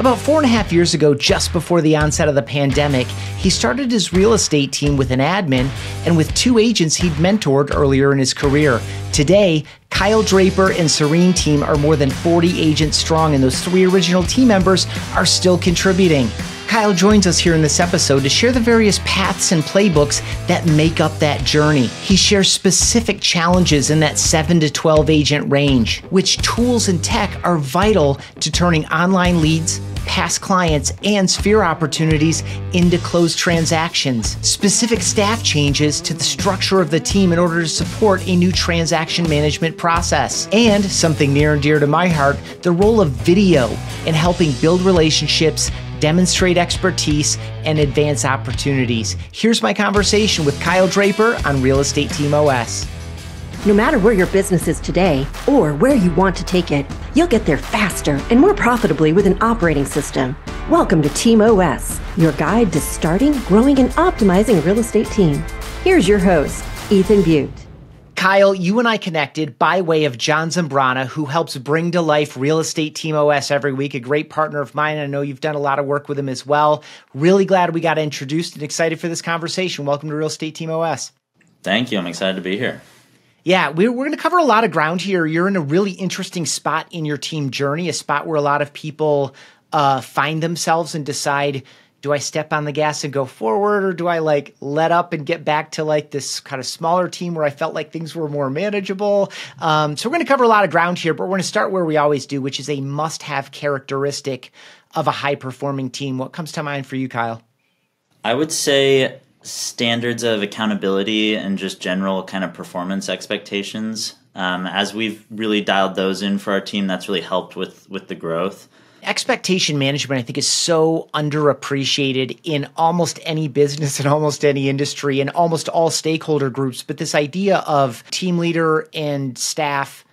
About four and a half years ago, just before the onset of the pandemic, he started his real estate team with an admin and with two agents he'd mentored earlier in his career. Today, Kyle Draper and Serene team are more than 40 agents strong, and those three original team members are still contributing. Kyle joins us here in this episode to share the various paths and playbooks that make up that journey. He shares specific challenges in that 7 to 12 agent range, which tools and tech are vital to turning online leads, past clients, and sphere opportunities into closed transactions. Specific staff changes to the structure of the team in order to support a new transaction management process. And something near and dear to my heart, the role of video in helping build relationships demonstrate expertise, and advance opportunities. Here's my conversation with Kyle Draper on Real Estate Team OS. No matter where your business is today or where you want to take it, you'll get there faster and more profitably with an operating system. Welcome to Team OS, your guide to starting, growing, and optimizing real estate team. Here's your host, Ethan Beute. Kyle, you and I connected by way of John Zambrana, who helps bring to life Real Estate Team OS every week, a great partner of mine. I know you've done a lot of work with him as well. Really glad we got introduced and excited for this conversation. Welcome to Real Estate Team OS. Thank you. I'm excited to be here. Yeah, we're, we're going to cover a lot of ground here. You're in a really interesting spot in your team journey, a spot where a lot of people uh, find themselves and decide do I step on the gas and go forward or do I like let up and get back to like this kind of smaller team where I felt like things were more manageable? Um, so we're going to cover a lot of ground here, but we're going to start where we always do, which is a must have characteristic of a high performing team. What comes to mind for you, Kyle? I would say standards of accountability and just general kind of performance expectations. Um, as we've really dialed those in for our team, that's really helped with with the growth expectation management i think is so underappreciated in almost any business in almost any industry and almost all stakeholder groups but this idea of team leader and staff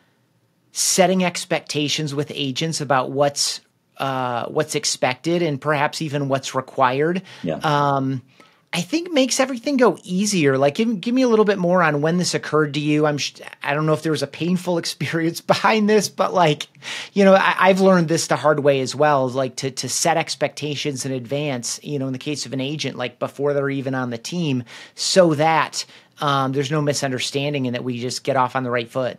setting expectations with agents about what's uh, what's expected and perhaps even what's required yeah. um, I think makes everything go easier. Like, give, give me a little bit more on when this occurred to you. I'm, I don't know if there was a painful experience behind this, but like, you know, I, have learned this the hard way as well. Like to to set expectations in advance. You know, in the case of an agent, like before they're even on the team, so that um, there's no misunderstanding and that we just get off on the right foot.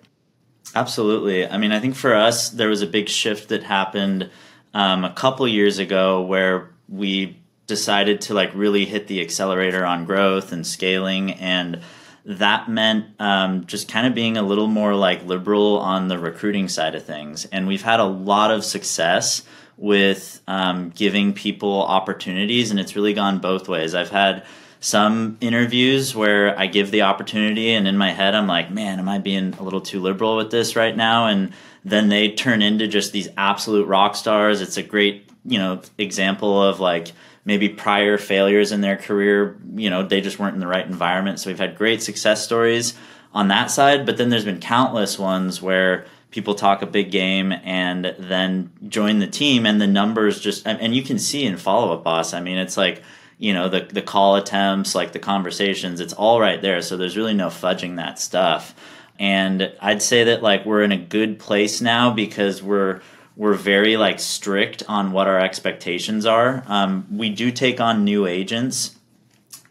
Absolutely. I mean, I think for us, there was a big shift that happened um, a couple years ago where we decided to like really hit the accelerator on growth and scaling and that meant um, just kind of being a little more like liberal on the recruiting side of things. And we've had a lot of success with um, giving people opportunities and it's really gone both ways. I've had some interviews where i give the opportunity and in my head i'm like man am i being a little too liberal with this right now? And then they turn into just these absolute rock stars. It's a great you know example of like maybe prior failures in their career, you know, they just weren't in the right environment. So we've had great success stories on that side, but then there's been countless ones where people talk a big game and then join the team and the numbers just and you can see in follow up boss. I mean, it's like you know the the call attempts, like the conversations, it's all right there. So there's really no fudging that stuff. And I'd say that like we're in a good place now because we're we're very like strict on what our expectations are. Um, we do take on new agents,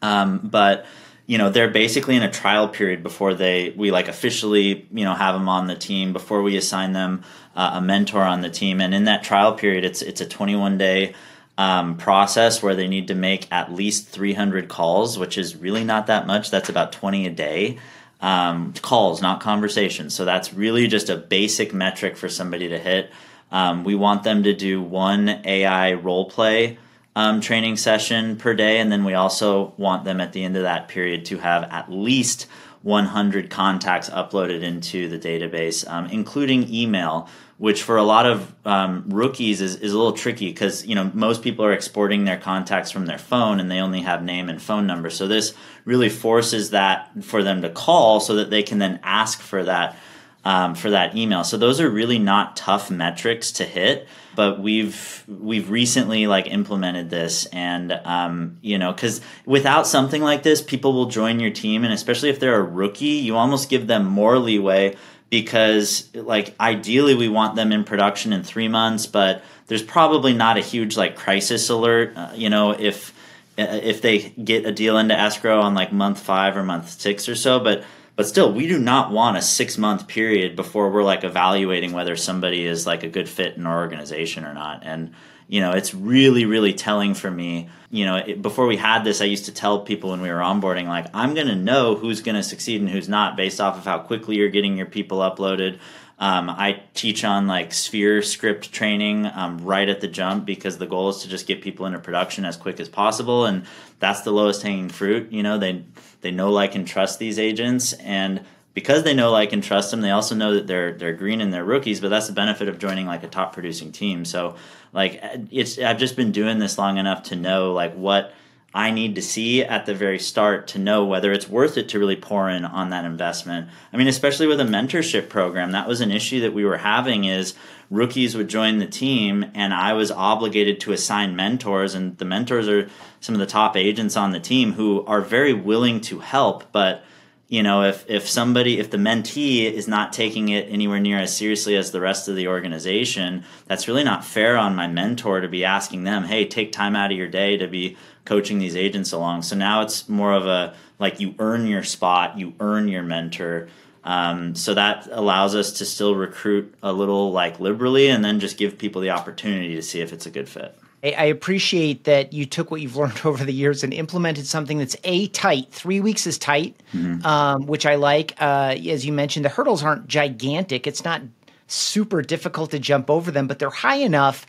um, but you know they're basically in a trial period before they we like officially you know have them on the team before we assign them uh, a mentor on the team. And in that trial period, it's it's a 21 day. Um, process where they need to make at least 300 calls, which is really not that much. That's about 20 a day. Um, calls, not conversations. So that's really just a basic metric for somebody to hit. Um, we want them to do one AI role play um, training session per day, and then we also want them at the end of that period to have at least 100 contacts uploaded into the database, um, including email, which for a lot of um, rookies is, is a little tricky because you know most people are exporting their contacts from their phone and they only have name and phone number. So this really forces that for them to call so that they can then ask for that um, for that email. So those are really not tough metrics to hit, but we've we've recently like implemented this, and um, you know, because without something like this, people will join your team, and especially if they're a rookie, you almost give them more leeway because like ideally we want them in production in three months, but there's probably not a huge like crisis alert. Uh, you know, if uh, if they get a deal into escrow on like month five or month six or so, but but still, we do not want a six month period before we're like evaluating whether somebody is like a good fit in our organization or not. And you know, it's really, really telling for me. You know, it, before we had this, I used to tell people when we were onboarding, like, I'm going to know who's going to succeed and who's not based off of how quickly you're getting your people uploaded. Um, I teach on like Sphere script training um, right at the jump because the goal is to just get people into production as quick as possible, and that's the lowest hanging fruit. You know, they they know, like, and trust these agents, and because they know, like, and trust them, they also know that they're they're green and they're rookies. But that's the benefit of joining like a top producing team. So like it's I've just been doing this long enough to know like what I need to see at the very start to know whether it's worth it to really pour in on that investment. I mean, especially with a mentorship program, that was an issue that we were having is rookies would join the team and I was obligated to assign mentors and the mentors are some of the top agents on the team who are very willing to help, but you know if if somebody if the mentee is not taking it anywhere near as seriously as the rest of the organization that's really not fair on my mentor to be asking them hey take time out of your day to be coaching these agents along so now it's more of a like you earn your spot you earn your mentor um, so that allows us to still recruit a little like liberally and then just give people the opportunity to see if it's a good fit I appreciate that you took what you've learned over the years and implemented something that's a tight. Three weeks is tight, mm-hmm. um, which I like. Uh, as you mentioned, the hurdles aren't gigantic. It's not super difficult to jump over them, but they're high enough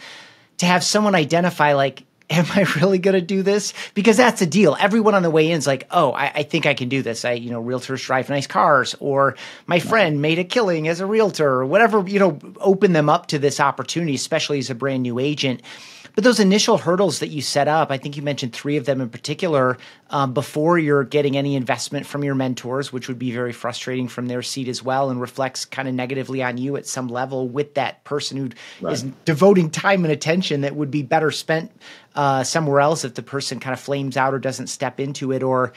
to have someone identify like, am I really going to do this? Because that's the deal. Everyone on the way in is like, oh, I, I, think I can do this. I, you know, realtors drive nice cars, or my friend made a killing as a realtor, or whatever, you know, open them up to this opportunity, especially as a brand new agent. But those initial hurdles that you set up, I think you mentioned three of them in particular, um, before you're getting any investment from your mentors, which would be very frustrating from their seat as well and reflects kind of negatively on you at some level with that person who right. is devoting time and attention that would be better spent uh, somewhere else if the person kind of flames out or doesn't step into it or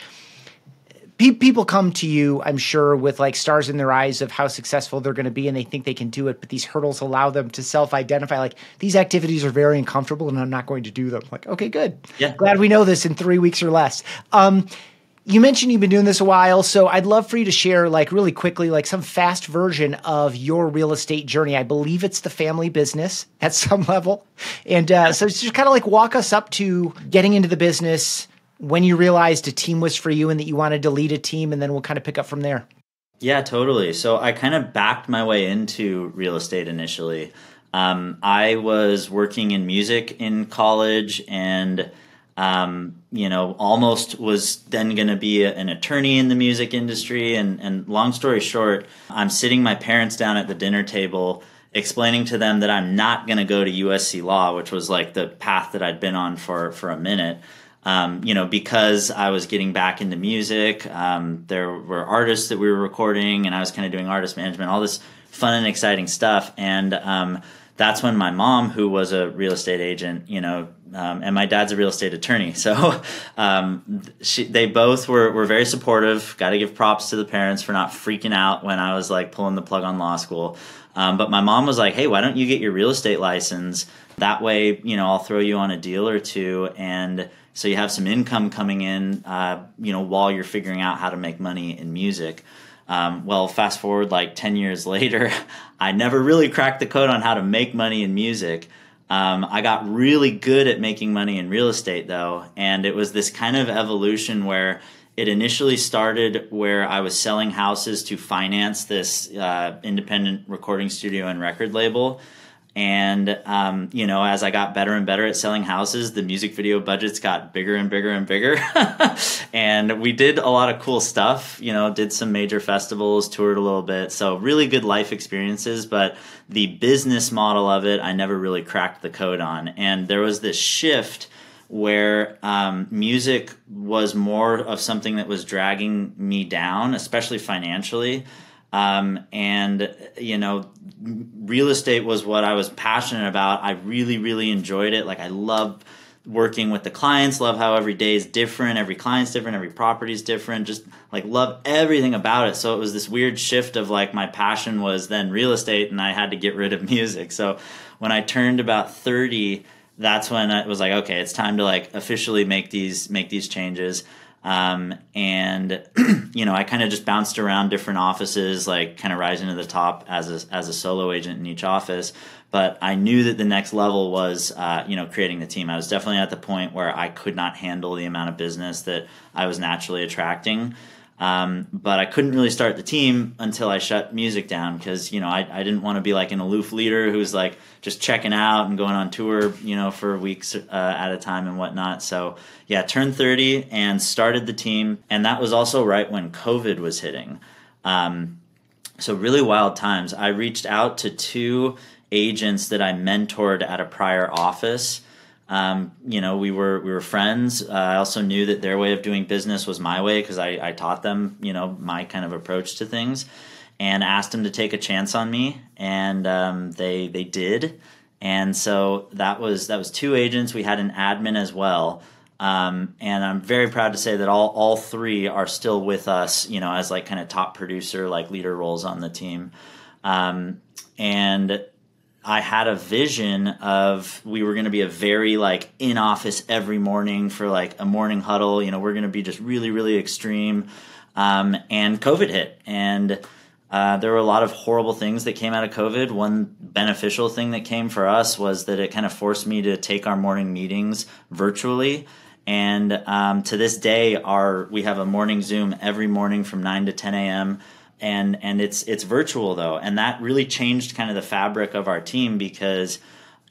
people come to you, I'm sure, with like stars in their eyes of how successful they're going to be, and they think they can do it. But these hurdles allow them to self-identify. Like these activities are very uncomfortable, and I'm not going to do them. Like, okay, good. Yeah. Glad we know this in three weeks or less. Um, you mentioned you've been doing this a while, so I'd love for you to share, like, really quickly, like some fast version of your real estate journey. I believe it's the family business at some level, and uh, so just kind of like walk us up to getting into the business when you realized a team was for you and that you wanted to lead a team, and then we'll kind of pick up from there. Yeah, totally. So I kind of backed my way into real estate initially. Um, I was working in music in college and, um, you know, almost was then going to be a, an attorney in the music industry. And, and long story short, I'm sitting my parents down at the dinner table explaining to them that I'm not going to go to USC Law, which was like the path that I'd been on for, for a minute um, you know, because I was getting back into music, um, there were artists that we were recording, and I was kind of doing artist management, all this fun and exciting stuff. And um, that's when my mom, who was a real estate agent, you know, um, and my dad's a real estate attorney, so um, she, they both were were very supportive. Got to give props to the parents for not freaking out when I was like pulling the plug on law school. Um, but my mom was like, "Hey, why don't you get your real estate license? That way, you know, I'll throw you on a deal or two, and." So you have some income coming in, uh, you know, while you're figuring out how to make money in music. Um, well, fast forward like 10 years later, I never really cracked the code on how to make money in music. Um, I got really good at making money in real estate though, and it was this kind of evolution where it initially started where I was selling houses to finance this uh, independent recording studio and record label. And um, you know, as I got better and better at selling houses, the music video budgets got bigger and bigger and bigger. and we did a lot of cool stuff. You know, did some major festivals, toured a little bit. So really good life experiences. But the business model of it, I never really cracked the code on. And there was this shift where um, music was more of something that was dragging me down, especially financially. Um, and you know, real estate was what I was passionate about. I really, really enjoyed it. Like I love working with the clients love how every day is different every client's different every property is different just like love everything about it so it was this weird shift of like my passion was then real estate and i had to get rid of music so when i turned about 30 that's when it was like okay it's time to like officially make these make these changes um, and you know i kind of just bounced around different offices like kind of rising to the top as a, as a solo agent in each office but I knew that the next level was, uh, you know, creating the team. I was definitely at the point where I could not handle the amount of business that I was naturally attracting. Um, but I couldn't really start the team until I shut music down because you know I, I didn't want to be like an aloof leader who's like just checking out and going on tour you know for weeks uh, at a time and whatnot. So yeah, turned thirty and started the team, and that was also right when COVID was hitting. Um, so really wild times. I reached out to two agents that I mentored at a prior office. Um, you know, we were we were friends. Uh, I also knew that their way of doing business was my way because I, I taught them, you know, my kind of approach to things, and asked them to take a chance on me, and um, they they did, and so that was that was two agents. We had an admin as well, um, and I'm very proud to say that all all three are still with us, you know, as like kind of top producer, like leader roles on the team, um, and I had a vision of we were going to be a very like in office every morning for like a morning huddle. You know, we're going to be just really, really extreme. Um, and COVID hit, and uh, there were a lot of horrible things that came out of COVID. One beneficial thing that came for us was that it kind of forced me to take our morning meetings virtually. And um, to this day, our we have a morning Zoom every morning from nine to ten a.m and and it's it's virtual though. And that really changed kind of the fabric of our team because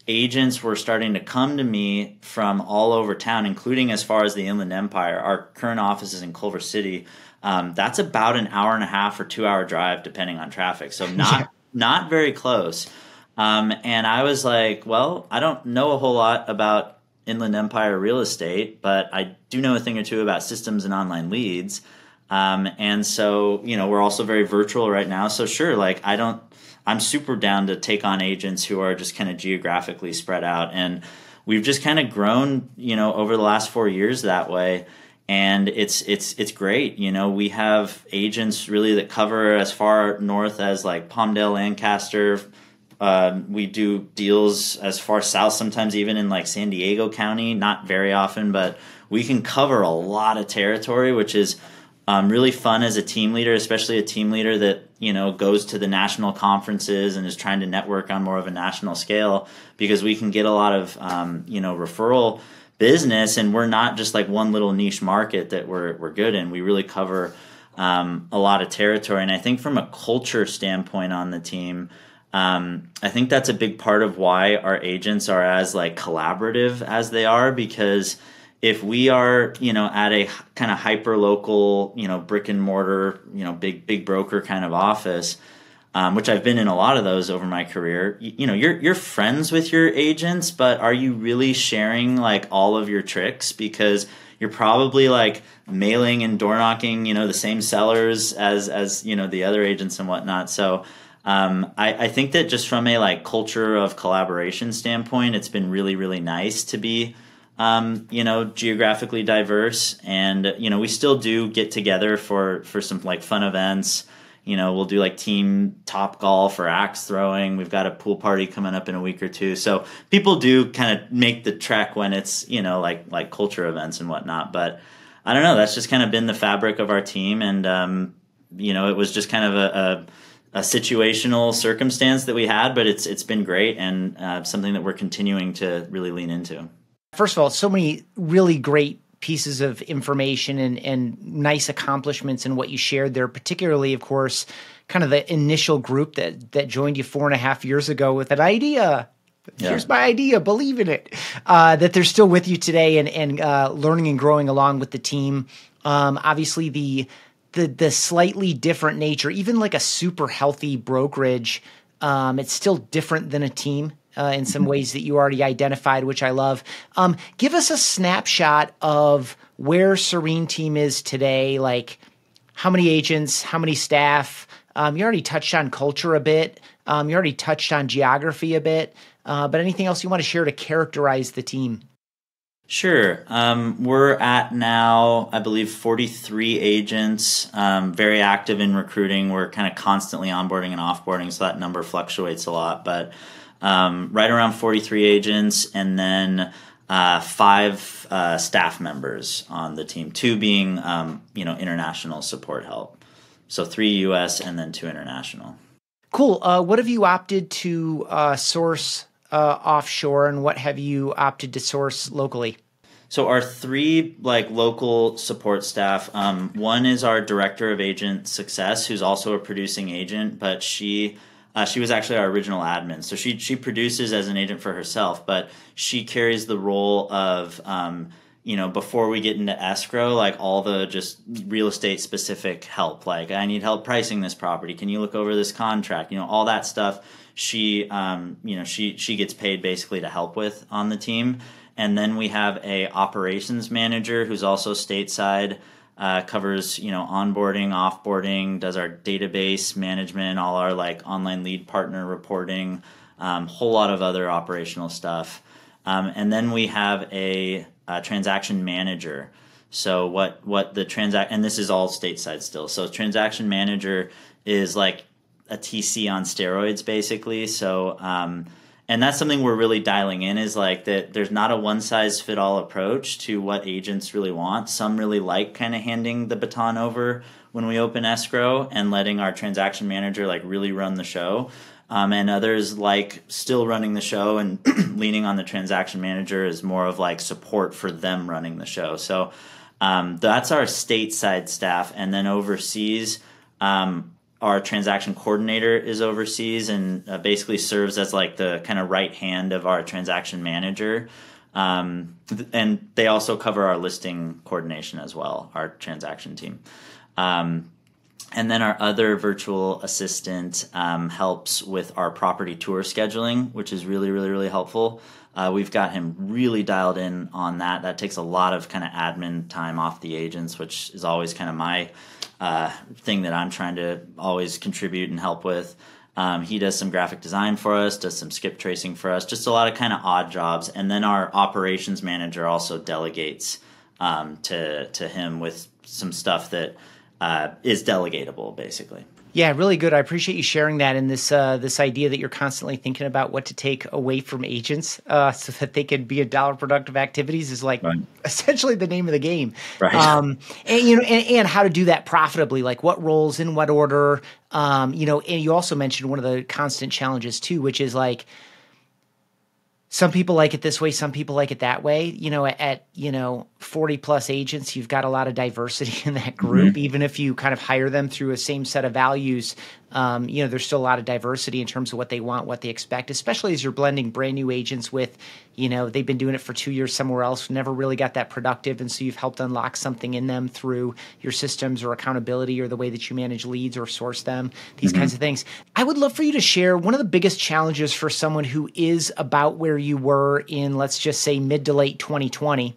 agents were starting to come to me from all over town including as far as the inland empire our current office is in culver city. Um, that's about an hour and a half or two hour drive depending on traffic. So not yeah. not very close. Um, and i was like well i don't know a whole lot about inland empire real estate but i do know a thing or two about systems and online leads um, and so, you know, we're also very virtual right now. So, sure, like, I don't, I'm super down to take on agents who are just kind of geographically spread out. And we've just kind of grown, you know, over the last four years that way. And it's it's it's great, you know. We have agents really that cover as far north as like Palmdale, Lancaster, uh, we do deals as far south, sometimes even in like San Diego County. Not very often, but we can cover a lot of territory, which is um, really fun as a team leader, especially a team leader that you know goes to the national conferences and is trying to network on more of a national scale because we can get a lot of um, you know referral business, and we're not just like one little niche market that we're we're good in. We really cover um, a lot of territory, and I think from a culture standpoint on the team. Um, I think that's a big part of why our agents are as like collaborative as they are because if we are you know at a kind of hyper local you know brick and mortar you know big big broker kind of office um, which I've been in a lot of those over my career. You, you, know, you're you're friends with your agents, but are you really sharing like all of your tricks? Because you're probably like mailing and door knocking, you know, the same sellers as as you know the other agents and whatnot. So. Um, I, I think that just from a like culture of collaboration standpoint, it's been really, really nice to be um, you know, geographically diverse, and you know, we still do get together for for some like fun events. You know, we'll do like team top golf or axe throwing. We've got a pool party coming up in a week or two. So people do kind of make the trek when it's you know like like culture events and whatnot. But I don't know. That's just kind of been the fabric of our team, and um, you know, it was just kind of a, a a situational circumstance that we had, but it's it's been great and uh, something that we're continuing to really lean into first of all, so many really great pieces of information and, and nice accomplishments in what you shared there, particularly, of course, kind of the initial group that that joined you four and a half years ago with that idea. Yeah. Here's my idea, believe in it. Uh, that they're still with you today and and uh, learning and growing along with the team. Um, obviously, the the the slightly different nature, even like a super healthy brokerage, um, it's still different than a team uh, in some ways that you already identified, which I love. Um, give us a snapshot of where Serene Team is today. Like, how many agents, how many staff? Um, you already touched on culture a bit. Um, you already touched on geography a bit. Uh, but anything else you want to share to characterize the team? Sure. Um, we're at now, I believe, 43 agents, um, very active in recruiting. We're kind of constantly onboarding and offboarding, so that number fluctuates a lot. But um, right around 43 agents, and then uh, five uh, staff members on the team, two being, um, you know, international support help. So three U.S. and then two international. Cool. Uh, what have you opted to uh, source uh, offshore, and what have you opted to source locally? So our three like local support staff. Um, one is our director of agent success, who's also a producing agent, but she uh, she was actually our original admin. So she she produces as an agent for herself, but she carries the role of um, you know before we get into escrow, like all the just real estate specific help. Like I need help pricing this property. Can you look over this contract? You know all that stuff she um, you know she she gets paid basically to help with on the team and then we have a operations manager who's also stateside uh, covers you know onboarding offboarding does our database management all our like online lead partner reporting um, whole lot of other operational stuff. Um, and then we have a, a transaction manager. So what what the transact and this is all stateside still. So transaction manager is like a TC on steroids, basically. So, um, and that's something we're really dialing in is like that there's not a one size fit all approach to what agents really want. Some really like kind of handing the baton over when we open escrow and letting our transaction manager like really run the show. Um, and others like still running the show and leaning on the transaction manager is more of like support for them running the show. So um, that's our stateside staff, and then overseas, um, our transaction coordinator is overseas and uh, basically serves as like the kind of right hand of our transaction manager. Um, th- and they also cover our listing coordination as well, our transaction team. Um, and then our other virtual assistant um, helps with our property tour scheduling, which is really, really, really helpful. Uh, we've got him really dialed in on that. That takes a lot of kind of admin time off the agents, which is always kind of my uh, thing that I'm trying to always contribute and help with. Um, he does some graphic design for us, does some skip tracing for us, just a lot of kind of odd jobs. And then our operations manager also delegates um, to to him with some stuff that uh, is delegatable, basically. Yeah, really good. I appreciate you sharing that and this uh, this idea that you're constantly thinking about what to take away from agents uh, so that they can be a dollar productive activities is like right. essentially the name of the game. Right. Um, and you know, and, and, how to do that profitably, like what roles in what order. Um, you know, and you also mentioned one of the constant challenges too, which is like some people like it this way some people like it that way you know at, you know 40 plus agents you've got a lot of diversity in that group mm-hmm. even if you kind of hire them through a same set of values um, you know, there's still a lot of diversity in terms of what they want, what they expect, especially as you're blending brand new agents with, you know, they've been doing it for two years somewhere else, never really got that productive. And so you've helped unlock something in them through your systems or accountability or the way that you manage leads or source them, these mm-hmm. kinds of things. I would love for you to share one of the biggest challenges for someone who is about where you were in, let's just say, mid to late 2020.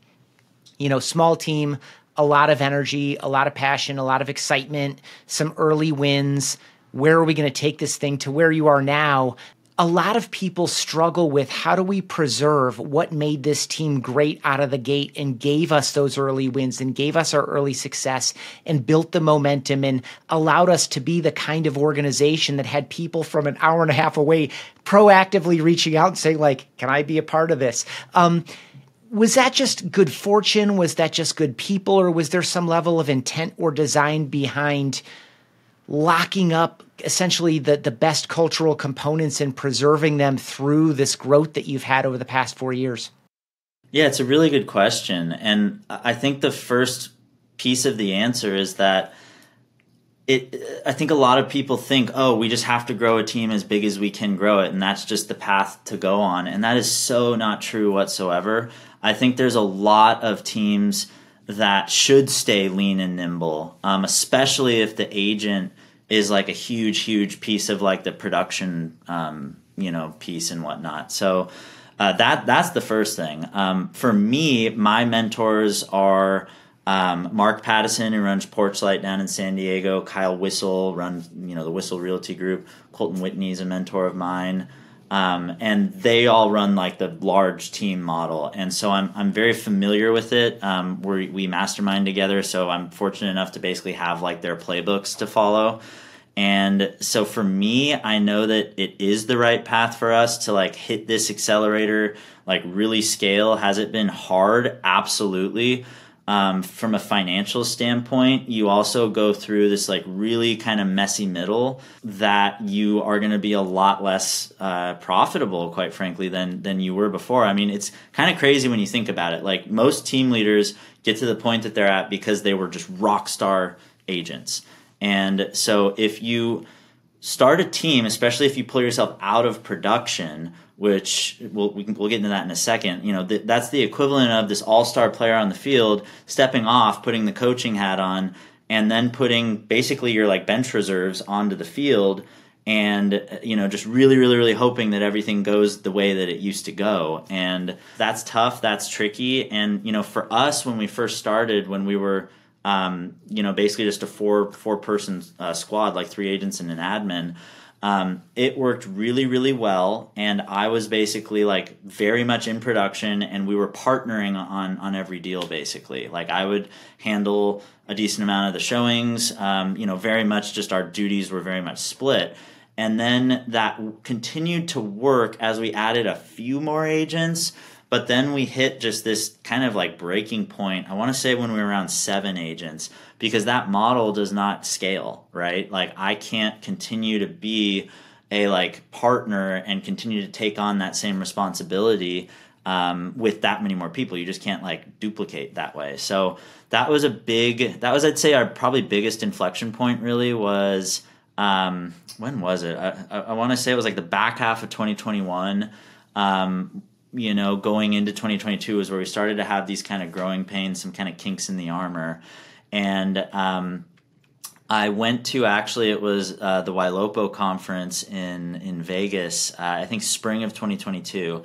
You know, small team, a lot of energy, a lot of passion, a lot of excitement, some early wins where are we going to take this thing to where you are now? A lot of people struggle with how do we preserve what made this team great out of the gate and gave us those early wins and gave us our early success and built the momentum and allowed us to be the kind of organization that had people from an hour and a half away proactively reaching out and saying like, "Can I be a part of this?" Um, was that just good fortune? Was that just good people, or was there some level of intent or design behind locking up essentially the, the best cultural components and preserving them through this growth that you've had over the past four years? Yeah, it's a really good question. And I think the first piece of the answer is that it I think a lot of people think, "Oh, we just have to grow a team as big as we can grow it and that's just the path to go on." And that is so not true whatsoever. I think there's a lot of teams that should stay lean and nimble, um, especially if the agent is like a huge, huge piece of like the production, um, you know, piece and whatnot. So uh, that that's the first thing. Um, for me, my mentors are um, Mark Pattison, who runs Porchlight down in San Diego. Kyle Whissel runs, you know, the Whissel Realty Group. Colton Whitney is a mentor of mine. Um, and they all run like the large team model, and so I'm I'm very familiar with it. Um, we we mastermind together, so I'm fortunate enough to basically have like their playbooks to follow. And so for me, I know that it is the right path for us to like hit this accelerator, like really scale. Has it been hard? Absolutely um, from a financial standpoint, you also go through this like really kind of messy middle that you are going to be a lot less uh, profitable, quite frankly, than than you were before. I mean, it's kind of crazy when you think about it. Like most team leaders get to the point that they're at because they were just rock star agents, and so if you start a team, especially if you pull yourself out of production which we'll, we we'll get into that in a second. You know, th- that's the equivalent of this all-star player on the field stepping off, putting the coaching hat on, and then putting basically your like bench reserves onto the field, and you know, just really, really, really hoping that everything goes the way that it used to go. And that's tough. That's tricky. And you know, for us, when we first started, when we were um, you know, basically just a four four person uh, squad, like three agents and an admin um, it worked really, really well, and I was basically like very much in production, and we were partnering on on every deal. Basically, like I would handle a decent amount of the showings. Um, you know, very much just our duties were very much split, and then that continued to work as we added a few more agents. But then we hit just this kind of like breaking point. I want to say when we were around seven agents, because that model does not scale, right? Like I can't continue to be a like partner and continue to take on that same responsibility um, with that many more people. You just can't like duplicate that way. So that was a big. That was I'd say our probably biggest inflection point. Really was um, when was it? I, I, I want to say it was like the back half of 2021. Um, you know, going into 2022 is where we started to have these kind of growing pains, some kind of kinks in the armor and um, I went to actually it was uh, the Ylopo conference in in Vegas. Uh, I think spring of 2022,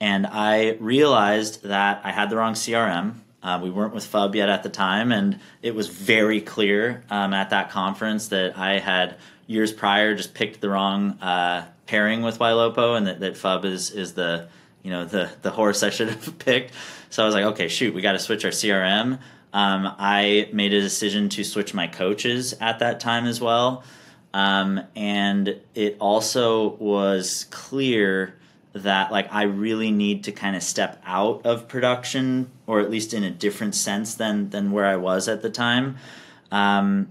and I realized that I had the wrong CRM. Uh, we weren't with FUB yet at the time, and it was very clear um, at that conference that I had years prior just picked the wrong uh, pairing with Ylopo, and that, that FUB is is the you know the the horse I should have picked. So I was like, okay, shoot, we got to switch our CRM. Um, I made a decision to switch my coaches at that time as well. Um, and it also was clear that like I really need to kind of step out of production or at least in a different sense than than where I was at the time. Um,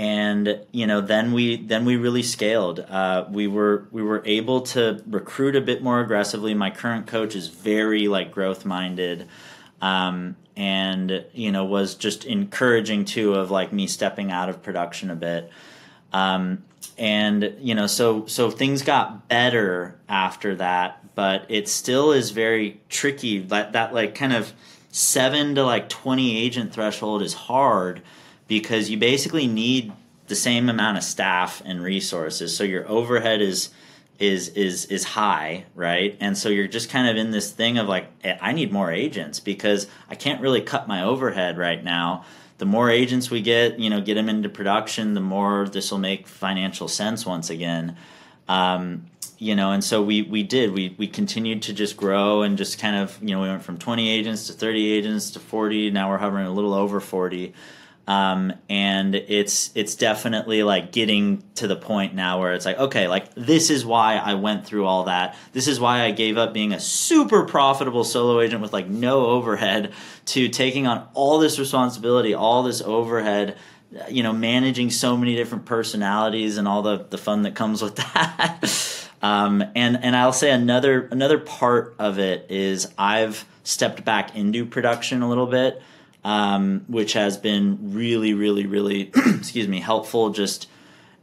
and you know then we then we really scaled. Uh, we were we were able to recruit a bit more aggressively. My current coach is very like growth minded um, and you know was just encouraging too of like me stepping out of production a bit. Um, and you know so so things got better after that but it still is very tricky. That that like kind of 7 to like 20 agent threshold is hard because you basically need the same amount of staff and resources so your overhead is is is is high, right? And so you're just kind of in this thing of like eh, I need more agents because I can't really cut my overhead right now. The more agents we get, you know, get them into production, the more this will make financial sense once again. Um, you know, and so we we did. We we continued to just grow and just kind of, you know, we went from 20 agents to 30 agents to 40. Now we're hovering a little over 40. Um, and it's it's definitely like getting to the point now where it's like okay like this is why i went through all that. This is why i gave up being a super profitable solo agent with like no overhead to taking on all this responsibility all this overhead you know managing so many different personalities and all the, the fun that comes with that. Um, and and i'll say another another part of it is i've stepped back into production a little bit um, which has been really, really, really, excuse me, helpful. Just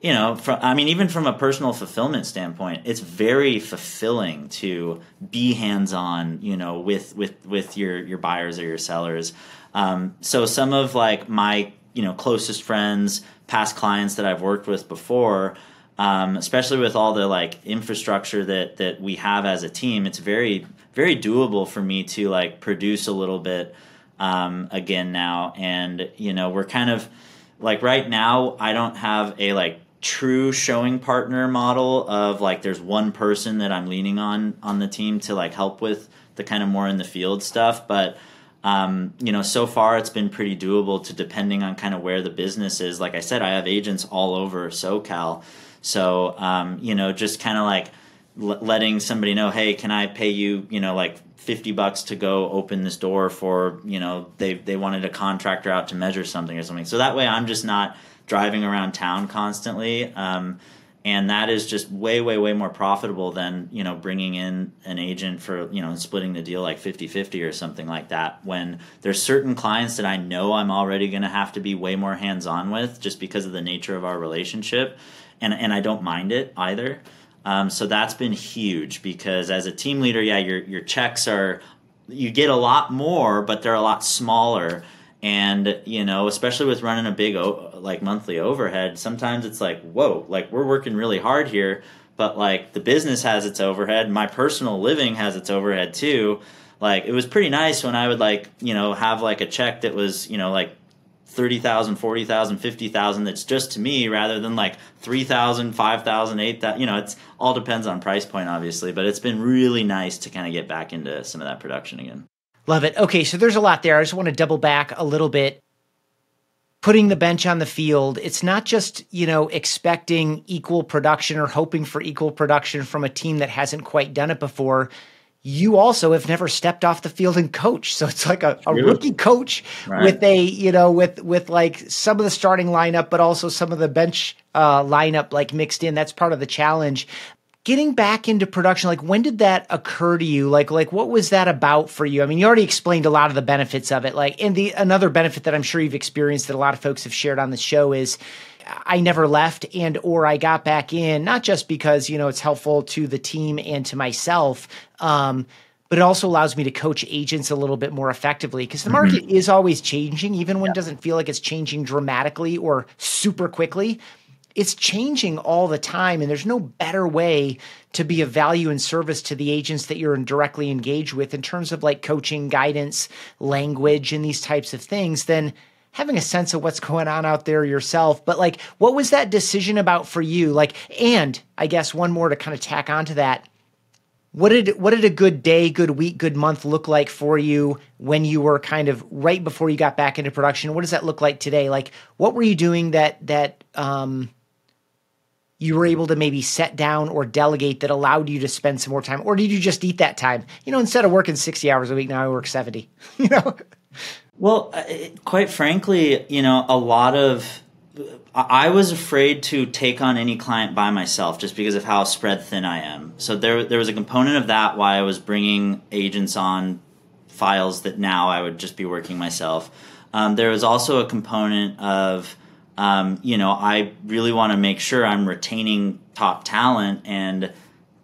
you know, from, I mean, even from a personal fulfillment standpoint, it's very fulfilling to be hands-on, you know, with with with your your buyers or your sellers. Um, so some of like my you know closest friends, past clients that I've worked with before. Um, especially with all the like infrastructure that that we have as a team, it's very very doable for me to like produce a little bit um, again now, and you know we're kind of like right now I don't have a like true showing partner model of like there's one person that I'm leaning on on the team to like help with the kind of more in the field stuff, but um, you know, so far it's been pretty doable to depending on kind of where the business is. Like I said, I have agents all over SoCal. So, um, you know, just kind of like letting somebody know, hey, can I pay you, you know, like 50 bucks to go open this door for, you know, they, they wanted a contractor out to measure something or something. So that way I'm just not driving around town constantly. Um, and that is just way way way more profitable than you know bringing in an agent for you know splitting the deal like 50-50 or something like that when there's certain clients that i know i'm already going to have to be way more hands-on with just because of the nature of our relationship and and i don't mind it either um, so that's been huge because as a team leader yeah your your checks are you get a lot more but they're a lot smaller. And you know especially with running a big like monthly overhead sometimes it's like whoa like we're working really hard here but like the business has its overhead. My personal living has its overhead too. Like it was pretty nice when i would like you know have like a check that was you know like 30,000, 40,000, 50,000 that's just to me rather than like 3,000, 5,000, 8,000. You know, it's all depends on price point obviously, but it's been really nice to kind of get back into some of that production again. Love it. Okay, so there's a lot there. I just want to double back a little bit. Putting the bench on the field, it's not just, you know, expecting equal production or hoping for equal production from a team that hasn't quite done it before. You also have never stepped off the field and coach. So it's like a, a rookie coach right. with a, you know, with with like some of the starting lineup, but also some of the bench uh, lineup like mixed in. That's part of the challenge getting back into production like when did that occur to you like like what was that about for you i mean you already explained a lot of the benefits of it like and the another benefit that i'm sure you've experienced that a lot of folks have shared on the show is i never left and or i got back in not just because you know it's helpful to the team and to myself um, but it also allows me to coach agents a little bit more effectively because the market mm-hmm. is always changing even when yeah. it doesn't feel like it's changing dramatically or super quickly it's changing all the time and there's no better way to be of value and service to the agents that you're directly engaged with in terms of like coaching guidance language and these types of things than having a sense of what's going on out there yourself but like what was that decision about for you? Like and i guess one more to kind of tack onto that. What did what did a good day, good week, good month look like for you when you were kind of right before you got back into production? What does that look like today? Like what were you doing that that um you were able to maybe set down or delegate that allowed you to spend some more time? Or did you just eat that time? You know instead of working 60 hours a week now i work 70 you know well uh, quite frankly you know a lot of I was afraid to take on any client by myself just because of how spread thin I am. So there, there was a component of that why I was bringing agents on files that now I would just be working myself. Um, there was also a component of um, you know, I really want to make sure I'm retaining top talent and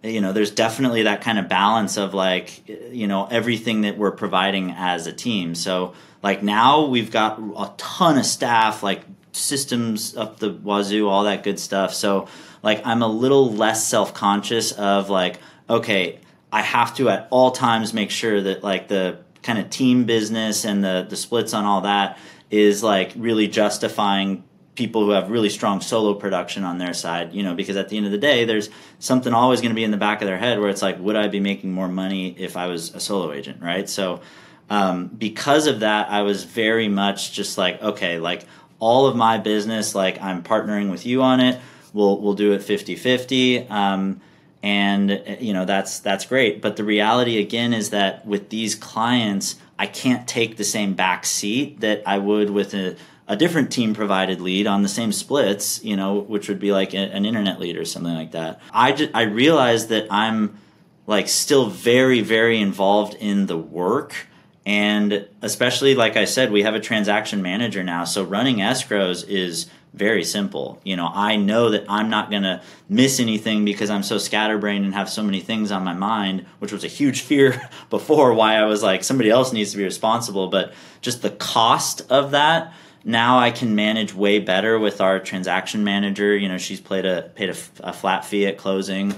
you know there's definitely that kind of balance of like you know everything that we're providing as a team so like now we've got a ton of staff like systems up the wazoo all that good stuff so like i'm a little less self-conscious of like okay i have to at all times make sure that like the kind of team business and the the splits on all that is like really justifying people who have really strong solo production on their side, you know, because at the end of the day, there's something always going to be in the back of their head where it's like, would I be making more money if I was a solo agent, right? So, um, because of that, I was very much just like, okay, like all of my business, like I'm partnering with you on it. We'll we'll do it 50-50. Um, and you know that's that's great. But the reality again is that with these clients, I can't take the same back seat that I would with a a different team provided lead on the same splits, you know, which would be like a, an internet lead or something like that. I just, I realized that I'm like still very very involved in the work and especially like I said, we have a transaction manager now, so running escrows is very simple. You know, I know that I'm not going to miss anything because I'm so scatterbrained and have so many things on my mind, which was a huge fear before why I was like somebody else needs to be responsible, but just the cost of that now I can manage way better with our transaction manager. You know, she's paid a paid a, a flat fee at closing,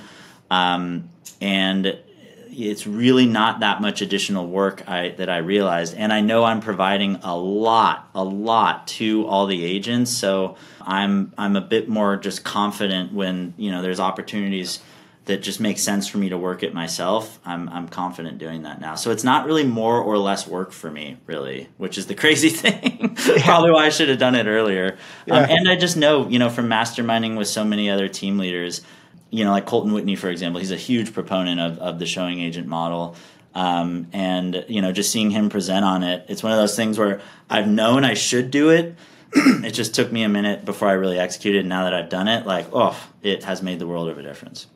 um, and it's really not that much additional work I, that I realized. And I know I'm providing a lot, a lot to all the agents. So I'm, I'm a bit more just confident when, you know, there's opportunities that just make sense for me to work it myself. I'm, I'm confident doing that now. So it's not really more or less work for me, really, which is the crazy thing. Probably why I should have done it earlier. Um, yeah. Um, and I just know, you know, from masterminding with so many other team leaders, you know, like Colton Whitney, for example, he's a huge proponent of, of the showing agent model. Um, and, you know, just seeing him present on it, it's one of those things where I've known I should do it. it just took me a minute before I really executed. Now that I've done it, like, oh, it has made the world of a difference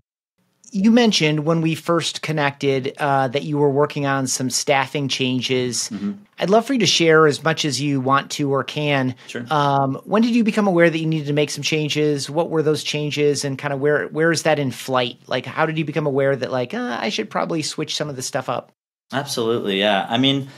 you mentioned when we first connected uh, that you were working on some staffing changes. Mm-hmm. I'd love for you to share as much as you want to or can. Sure. Um, when did you become aware that you needed to make some changes? What were those changes, and kind of where where is that in flight? Like, how did you become aware that like uh, I should probably switch some of the stuff up? Absolutely, yeah. I mean,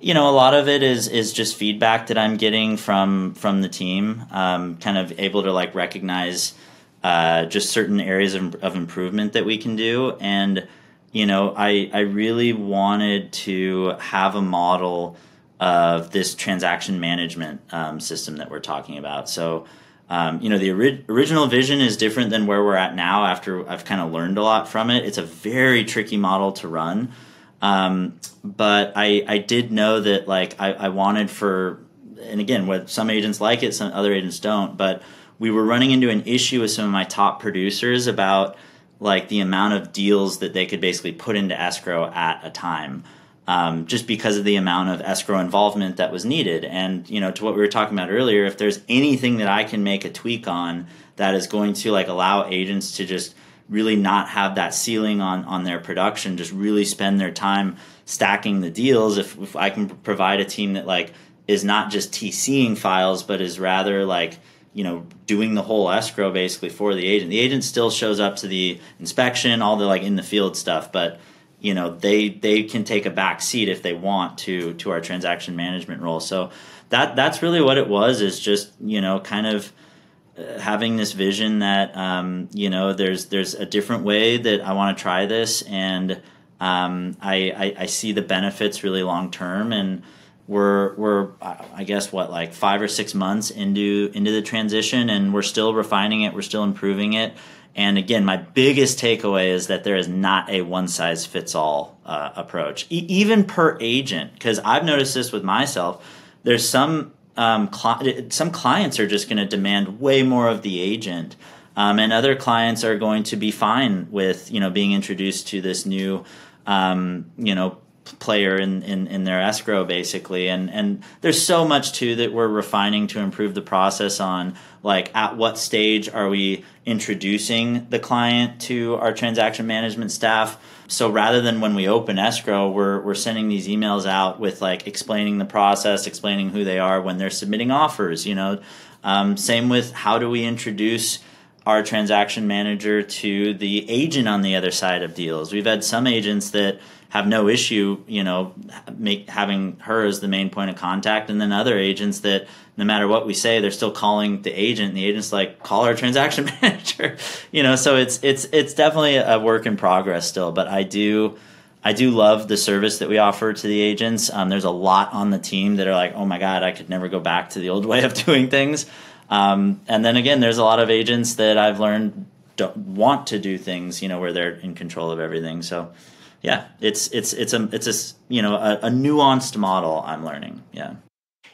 you know, a lot of it is is just feedback that I'm getting from from the team. Um, kind of able to like recognize uh, just certain areas of, of, improvement that we can do. And, you know, I, I really wanted to have a model of this transaction management um, system that we're talking about. So, um, you know, the ori- original vision is different than where we're at now after I've kind of learned a lot from it. It's a very tricky model to run. Um, but I, I did know that like I, I wanted for, and again, what some agents like it, some other agents don't, but we were running into an issue with some of my top producers about like the amount of deals that they could basically put into escrow at a time. Um, just because of the amount of escrow involvement that was needed. And you know, to what we were talking about earlier, if there's anything that I can make a tweak on that is going to like allow agents to just really not have that ceiling on on their production, just really spend their time stacking the deals. If, if I can provide a team that like is not just TCing files, but is rather like you know doing the whole escrow basically for the agent. The agent still shows up to the inspection all the like in the field stuff but you know they they can take a back seat if they want to to our transaction management role. So that that's really what it was is just you know kind of uh, having this vision that um, you know there's there's a different way that I want to try this and um, I, I I see the benefits really long term and we're we're I guess what like five or six months into into the transition, and we're still refining it. We're still improving it. And again, my biggest takeaway is that there is not a one size fits all uh, approach, e- even per agent. Because I've noticed this with myself. There's some um, some clients are just going to demand way more of the agent, um, and other clients are going to be fine with you know being introduced to this new um, you know player in, in, in their escrow basically. And and there's so much too that we're refining to improve the process on like at what stage are we introducing the client to our transaction management staff? So rather than when we open escrow we're we're sending these emails out with like explaining the process explaining who they are when they're submitting offers you know? Um, same with how do we introduce our transaction manager to the agent on the other side of deals? We've had some agents that have no issue, you know, make having her as the main point of contact, and then other agents that no matter what we say, they're still calling the agent. And the agent's like, call our transaction manager, you know. So it's it's it's definitely a work in progress still, but I do. I do love the service that we offer to the agents. Um, there's a lot on the team that are like, oh my God, I could never go back to the old way of doing things. Um, and then again, there's a lot of agents that I've learned don't want to do things, you know, where they're in control of everything. So yeah, it's it's it's a it's a you know a, a nuanced model I'm learning. Yeah.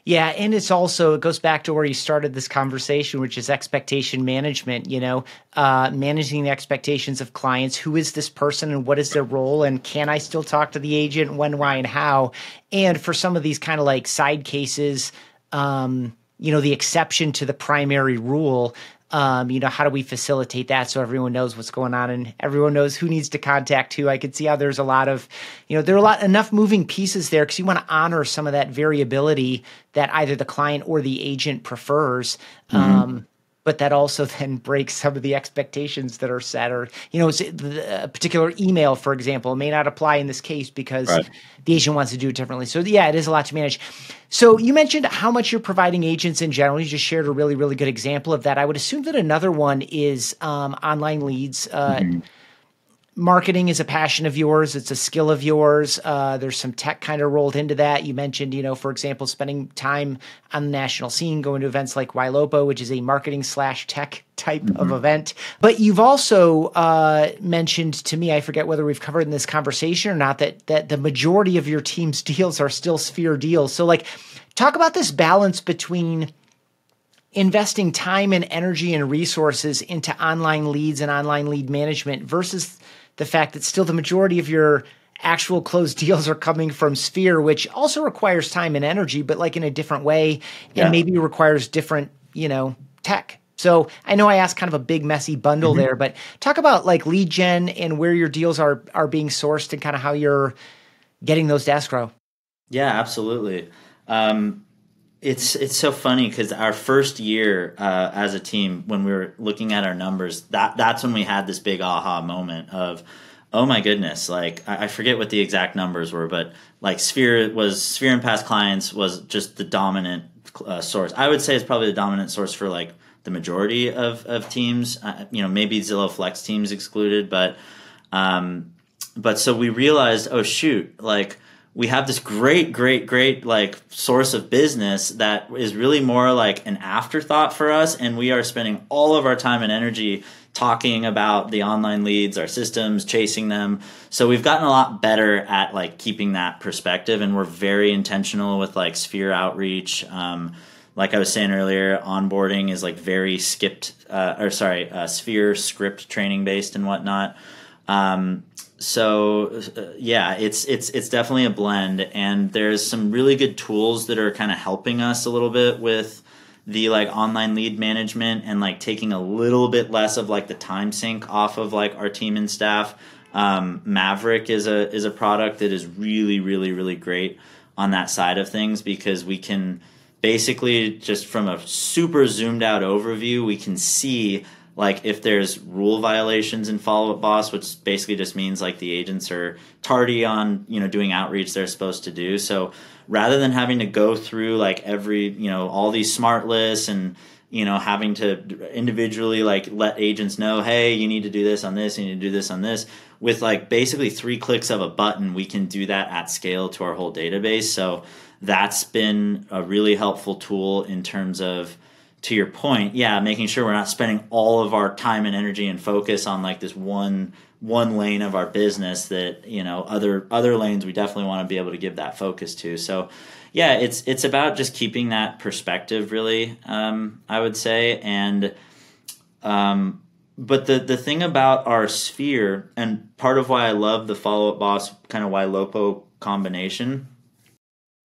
Yeah, and it's also it goes back to where you started this conversation, which is expectation management. You know, uh, managing the expectations of clients. Who is this person, and what is their role, and can I still talk to the agent? When, why, and how? And for some of these kind of like side cases, um, you know, the exception to the primary rule um, you know, how do we facilitate that so everyone knows what's going on and everyone knows who needs to contact who? I could see how there's a lot of, you know, there are a lot enough moving pieces there because you want to honor some of that variability that either the client or the agent prefers. Mm-hmm. Um, but that also then breaks some of the expectations that are set or you know a particular email for example may not apply in this case because right. the agent wants to do it differently. So yeah it is a lot to manage. So you mentioned how much you're providing agents in general. You just shared a really really good example of that. I would assume that another one is um, online leads uh, mm-hmm marketing is a passion of yours. It's a skill of yours. Uh, there's some tech kind of rolled into that. You mentioned, you know, for example, spending time on the national scene, going to events like Ylopo, which is a marketing slash tech type mm-hmm. of event. But you've also uh, mentioned to me, I forget whether we've covered in this conversation or not, that that the majority of your team's deals are still Sphere deals. So, like, talk about this balance between investing time and energy and resources into online leads and online lead management versus the fact that still the majority of your actual closed deals are coming from Sphere, which also requires time and energy, but like in a different way and maybe requires different, you know, tech. So I know I asked kind of a big messy bundle mm-hmm. there, but talk about like lead gen and where your deals are are being sourced and kind of how you're getting those to escrow. Yeah, absolutely. Um, it's it's so funny because our first year uh, as a team, when we were looking at our numbers, that that's when we had this big aha moment of, oh my goodness! Like I, I forget what the exact numbers were, but like Sphere was Sphere and past clients was just the dominant uh, source. I would say it's probably the dominant source for like the majority of of teams. Uh, you know, maybe Zillow Flex teams excluded, but um, but so we realized, oh shoot, like we have this great, great, great like source of business that is really more like an afterthought for us, and we are spending all of our time and energy talking about the online leads, our systems, chasing them. So we've gotten a lot better at like keeping that perspective, and we're very intentional with like sphere outreach. Um, like I was saying earlier, onboarding is like very skipped, uh, or sorry, uh, sphere script training based and whatnot. Um, so uh, yeah, it's it's it's definitely a blend, and there's some really good tools that are kind of helping us a little bit with the like online lead management and like taking a little bit less of like the time sink off of like our team and staff. Um, Maverick is a is a product that is really really really great on that side of things because we can basically just from a super zoomed out overview we can see like if there's rule violations in follow up boss which basically just means like the agents are tardy on you know doing outreach they're supposed to do. So rather than having to go through like every you know all these smart lists and you know having to individually like let agents know hey you need to do this on this you need to do this on this with like basically three clicks of a button we can do that at scale to our whole database. So that's been a really helpful tool in terms of to your point, yeah, making sure we're not spending all of our time and energy and focus on like this one one lane of our business that you know other other lanes we definitely want to be able to give that focus to. So yeah, it's it's about just keeping that perspective really. Um, I would say and. Um, but the the thing about our sphere and part of why I love the follow up boss kind of Ylopo combination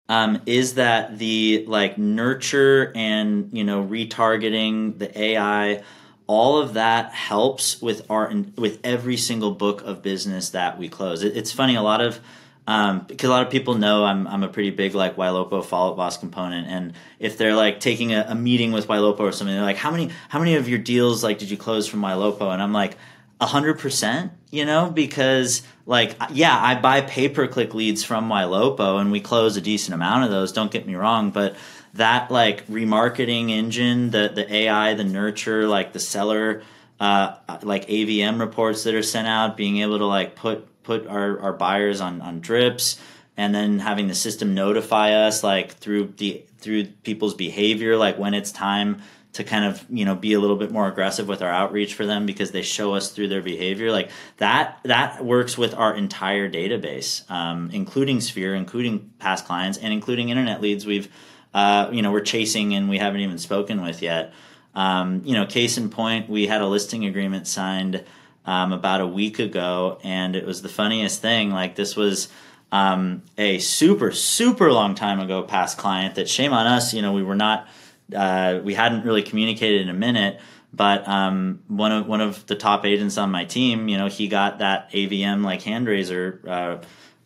um, is that the like nurture and you know retargeting the AI, all of that helps with our and with every single book of business that we close. It, it's funny, a lot of um, because a lot of people know I'm I'm a pretty big like Ylopo follow up boss component, and if they're like taking a, a meeting with Ylopo or something, they're like, how many how many of your deals like did you close from Ylopo? And I'm like, hundred percent, you know, because like yeah, I buy pay per click leads from Ylopo and we close a decent amount of those. Don't get me wrong, but that like remarketing engine, the the AI, the nurture, like the seller, uh, like AVM reports that are sent out, being able to like put put our, our buyers on on drips, and then having the system notify us like through the through people's behavior, like when it's time to kind of you know be a little bit more aggressive with our outreach for them because they show us through their behavior. Like that that works with our entire database um, including sphere including past clients and including internet leads we've uh, you know we're chasing and we haven't even spoken with yet. Um, you know case in point we had a listing agreement signed um, about a week ago and it was the funniest thing like this was um, a super super long time ago past client that shame on us you know we were not uh, we hadn't really communicated in a minute. But um, one of one of the top agents on my team, you know, he got that AVM like hand raiser uh,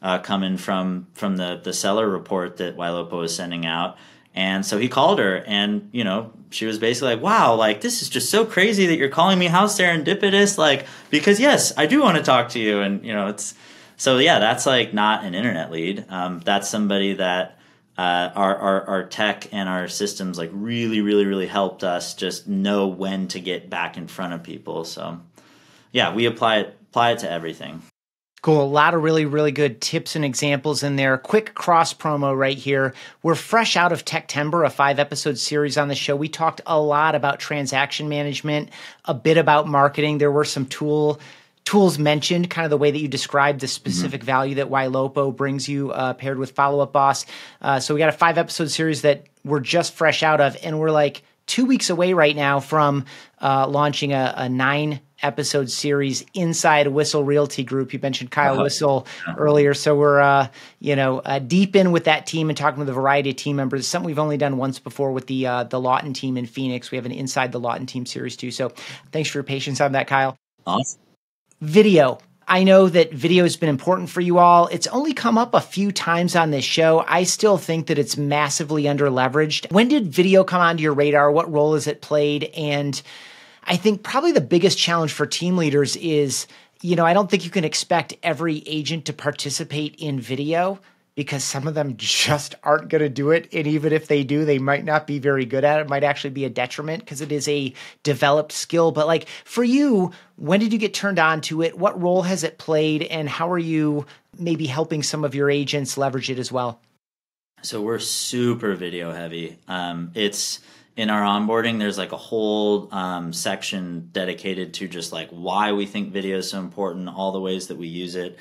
uh, coming from from the the seller report that Ylopo was sending out, and so he called her, and you know, she was basically like, "Wow, like this is just so crazy that you're calling me. How serendipitous!" Like because yes, I do want to talk to you, and you know, it's so yeah, that's like not an internet lead. Um, that's somebody that uh, our, our, our tech and our systems like really really really helped us just know when to get back in front of people so yeah we apply it apply it to everything. Cool. A lot of really, really good tips and examples in there. Quick cross promo right here. We're fresh out of Techtember, a five episode series on the show. We talked a lot about transaction management, a bit about marketing. There were some tool tools mentioned, kind of the way that you described the specific mm-hmm. value that Ylopo brings you uh, paired with Follow Up Boss. Uh, so we got a five episode series that we're just fresh out of, and we're like two weeks away right now from uh, launching a, a nine episode series inside Whissel Realty Group. You mentioned Kyle uh-huh. Whissel earlier, so we're uh, you know uh, deep in with that team and talking with a variety of team members. It's Something we've only done once before with the uh, the Lawton team in Phoenix. We have an inside the Lawton team series too. So thanks for your patience on that, Kyle. Awesome. Video. I know that video has been important for you all. It's only come up a few times on this show. I still think that it's massively under leveraged. When did video come onto your radar? What role has it played? And I think probably the biggest challenge for team leaders is, you know, I don't think you can expect every agent to participate in video because some of them just aren't going to do it. And even if they do, they might not be very good at it. it might actually be a detriment because it is a developed skill. But like for you, when did you get turned on to it? What role has it played? And how are you maybe helping some of your agents leverage it as well? So we're super video heavy. Um, it's, in our onboarding, there's like a whole um, section dedicated to just like why we think video is so important, all the ways that we use it.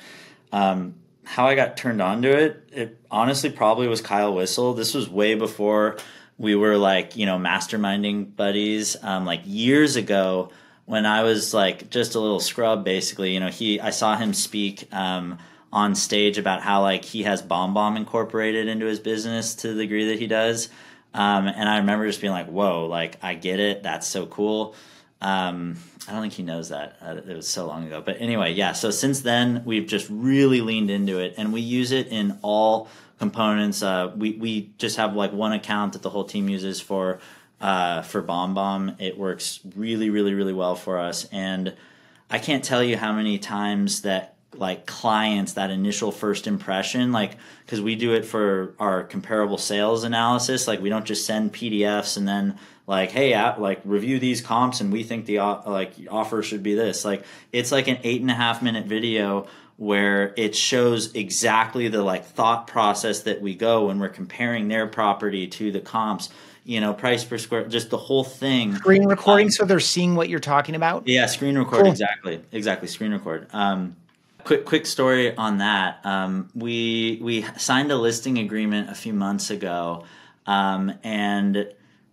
Um, how I got turned on to it, it honestly probably was Kyle Whissel. This was way before we were like, you know, masterminding buddies. Um, like years ago when I was like just a little scrub, basically, you know, he, I saw him speak um, on stage about how like he has BombBomb incorporated into his business to the degree that he does. Um, and I remember just being like, whoa, like, I get it. That's so cool. Um, I don't think he knows that. Uh, it was so long ago. But anyway, yeah. So since then, we've just really leaned into it and we use it in all components. Uh, we, we just have like one account that the whole team uses for, uh, for BombBomb. It works really, really, really well for us. And I can't tell you how many times that like clients that initial first impression like because we do it for our comparable sales analysis like we don't just send pdfs and then like hey like review these comps and we think the like offer should be this like it's like an eight and a half minute video where it shows exactly the like thought process that we go when we're comparing their property to the comps you know price per square just the whole thing screen recording um, so they're seeing what you're talking about yeah screen record cool. exactly exactly screen record um quick quick story on that. Um, we we signed a listing agreement a few months ago, um, and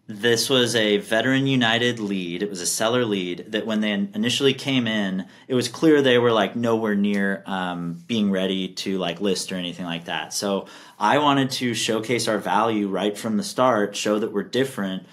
this was a veteran united lead. It was a seller lead that when they initially came in it was clear they were like nowhere near um, being ready to like list or anything like that. So i wanted to showcase our value right from the start show that we're different.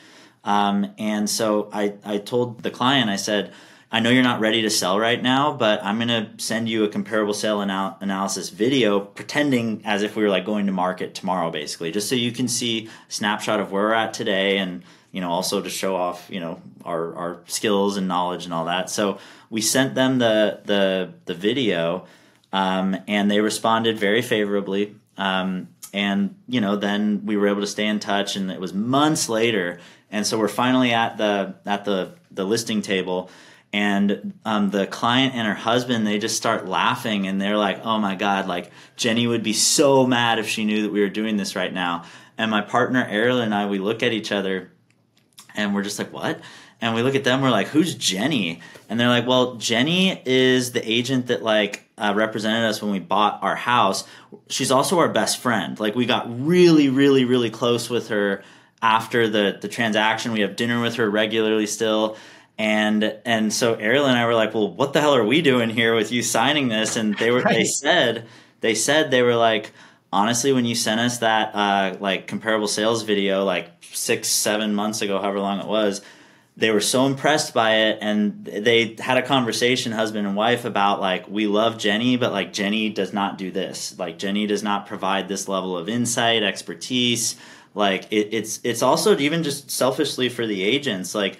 Um, and so I, I told the client i said I know you're not ready to sell right now, but I'm going to send you a comparable sale anal- analysis video pretending as if we were like going to market tomorrow basically, just so you can see a snapshot of where we're at today and you know also to show off, you know, our our skills and knowledge and all that. So we sent them the the the video um, and they responded very favorably. Um, and you know, then we were able to stay in touch and it was months later and so we're finally at the at the the listing table and um, the client and her husband they just start laughing and they're like oh my god like jenny would be so mad if she knew that we were doing this right now. And my partner errol and i we look at each other and we're just like what? And we look at them we're like who's jenny? And they're like well jenny is the agent that like uh, represented us when we bought our house. She's also our best friend. Like we got really really really close with her after the the transaction. We have dinner with her regularly still and and so Errol and I were like, well, what the hell are we doing here with you signing this? And they were right. they said they said they were like, honestly, when you sent us that uh, like comparable sales video like six seven months ago, however long it was. They were so impressed by it, and they had a conversation, husband and wife, about like we love Jenny, but like Jenny does not do this. Like Jenny does not provide this level of insight, expertise. Like it, it's it's also even just selfishly for the agents. Like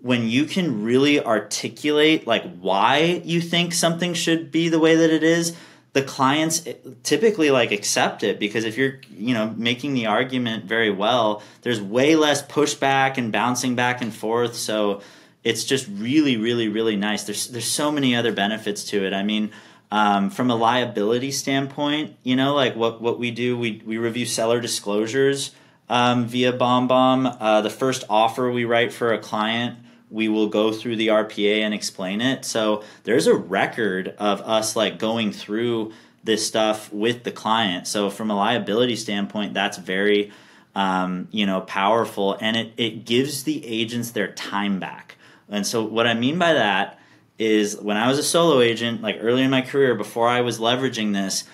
when you can really articulate like why you think something should be the way that it is the clients typically like accept it because if you're you know making the argument very well there's way less pushback and bouncing back and forth so it's just really, really, really nice. There's there's so many other benefits to it. I mean, um, from a liability standpoint, you know, like what what we do, we we review seller disclosures um, via BombBomb. Uh, the first offer we write for a client, we will go through the RPA and explain it. So there's a record of us like going through this stuff with the client. So from a liability standpoint, that's very um, you know powerful, and it it gives the agents their time back. And so what I mean by that is when I was a solo agent, like early in my career, before I was leveraging this,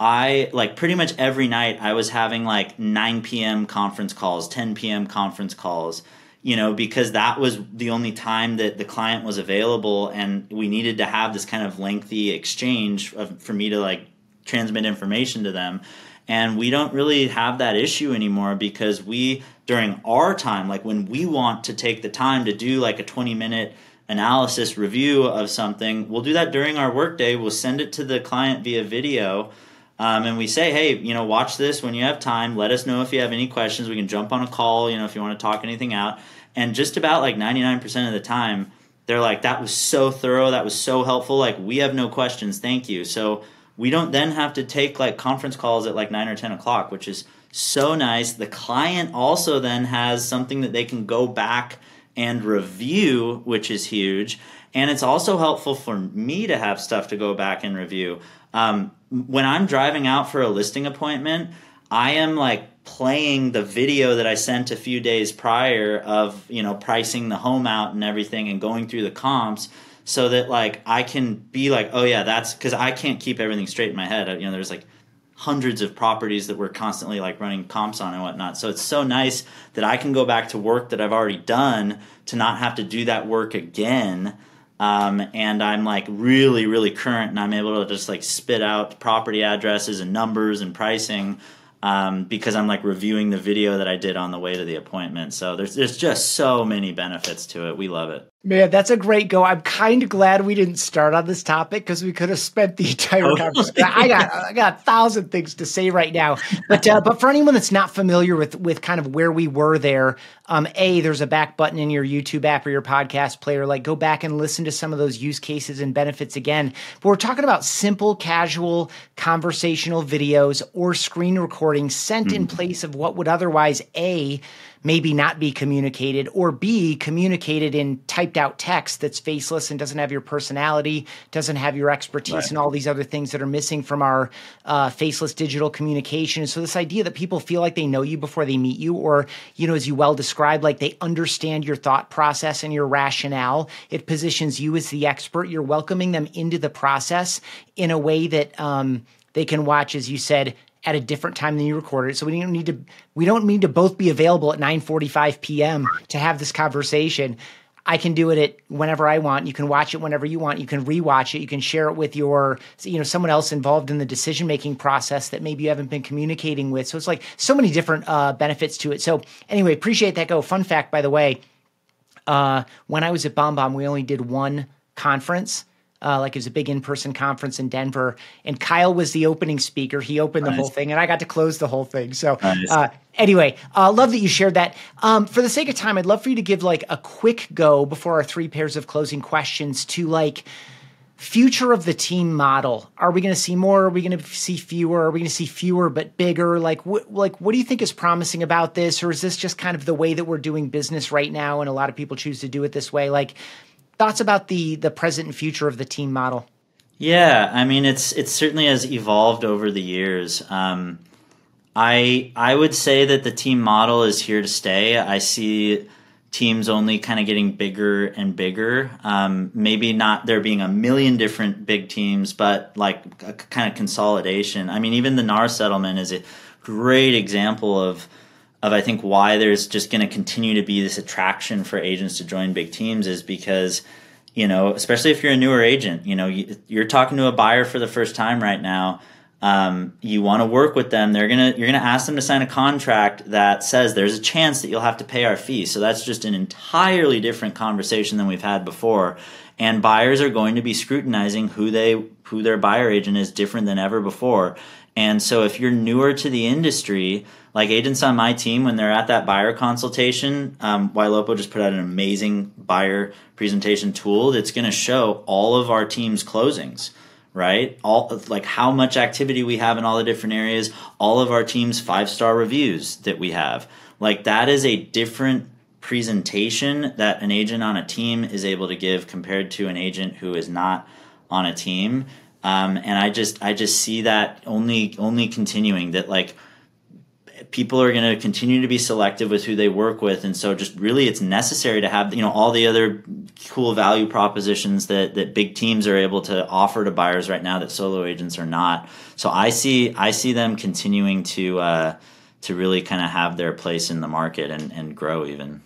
I like pretty much every night I was having like 9 p.m. conference calls, 10 p.m. conference calls, you know, because that was the only time that the client was available and we needed to have this kind of lengthy exchange of, for me to like transmit information to them. And we don't really have that issue anymore because we, during our time, like when we want to take the time to do like a 20 minute analysis review of something, we'll do that during our workday. We'll send it to the client via video. Um, and we say, hey, you know, watch this when you have time. Let us know if you have any questions. We can jump on a call, you know, if you want to talk anything out. And just about like 99% of the time, they're like, that was so thorough. That was so helpful. Like, we have no questions. Thank you. So, we don't then have to take like conference calls at like 9 or 10 o'clock, which is so nice. The client also then has something that they can go back and review, which is huge. And it's also helpful for me to have stuff to go back and review. Um, when I'm driving out for a listing appointment, I am like playing the video that I sent a few days prior of, you know, pricing the home out and everything and going through the comps so that like I can be like, oh yeah, that's because I can't keep everything straight in my head. You know, there's like hundreds of properties that we're constantly like running comps on and whatnot. So it's so nice that I can go back to work that I've already done to not have to do that work again. Um, and I'm like really, really current, and I'm able to just like spit out property addresses and numbers and pricing um, because I'm like reviewing the video that I did on the way to the appointment. So there's there's just so many benefits to it. We love it. Man, that's a great go. I'm kind of glad we didn't start on this topic because we could have spent the entire oh. conversation. I got I got a thousand things to say right now, but uh, but for anyone that's not familiar with with kind of where we were there, um, a there's a back button in your YouTube app or your podcast player. Like go back and listen to some of those use cases and benefits again. But we're talking about simple, casual, conversational videos or screen recording sent mm-hmm. in place of what would otherwise a maybe not be communicated, or B, communicated in typed out text that's faceless and doesn't have your personality, doesn't have your expertise, right. and all these other things that are missing from our uh, faceless digital communication. So, this idea that people feel like they know you before they meet you, or, you know, as you well described, like they understand your thought process and your rationale, it positions you as the expert. You're welcoming them into the process in a way that, um, they can watch, as you said, at a different time than you recorded it. So we don't need to we don't need to both be available at 9:45 p.m. to have this conversation. I can do it at whenever I want. You can watch it whenever you want. You can rewatch it. You can share it with your, you know, someone else involved in the decision making process that maybe you haven't been communicating with. So it's like so many different uh, benefits to it. So anyway, appreciate that. Go. Fun fact, by the way, uh, when I was at BombBomb, we only did one conference uh, like it was a big in-person conference in Denver, and Kyle was the opening speaker. He opened nice. the whole thing, and I got to close the whole thing. So, nice. uh, anyway, uh, love that you shared that. Um, for the sake of time, I'd love for you to give like a quick go before our three pairs of closing questions to like future of the team model are we going to see more are we going to see fewer are we going to see fewer but bigger like what like what do you think is promising about this or is this just kind of the way that we're doing business right now and a lot of people choose to do it this way like thoughts about the the present and future of the team model? Yeah, I mean it's it certainly has evolved over the years. Um, I I would say that the team model is here to stay. I see teams only kind of getting bigger and bigger. Um, maybe not there being a million different big teams, but like a kind of consolidation. I mean, even the NAR settlement is a great example of of I think why there's just going to continue to be this attraction for agents to join big teams is because you know especially if you're a newer agent you know you, are talking to a buyer for the first time right now um, you want to work with them. They're gonna you're gonna ask them to sign a contract that says there's a chance that you'll have to pay our fee so that's just an entirely different conversation than we've had before. And buyers are going to be scrutinizing who they who their buyer agent is different than ever before And so if you're newer to the industry, like agents on my team, when they're at that buyer consultation, um, Ylopo just put out an amazing buyer presentation tool that's going to show all of our team's closings right? All like how much activity we have in all the different areas, all of our team's five star reviews that we have. Like that is a different presentation that an agent on a team is able to give compared to an agent who is not on a team. Um, and I just I just see that only only continuing that like people are going to continue to be selective with who they work with. And so just really it's necessary to have you know all the other cool value propositions that that big teams are able to offer to buyers right now that solo agents are not. So i see i see them continuing to uh, to really kind of have their place in the market and, and grow even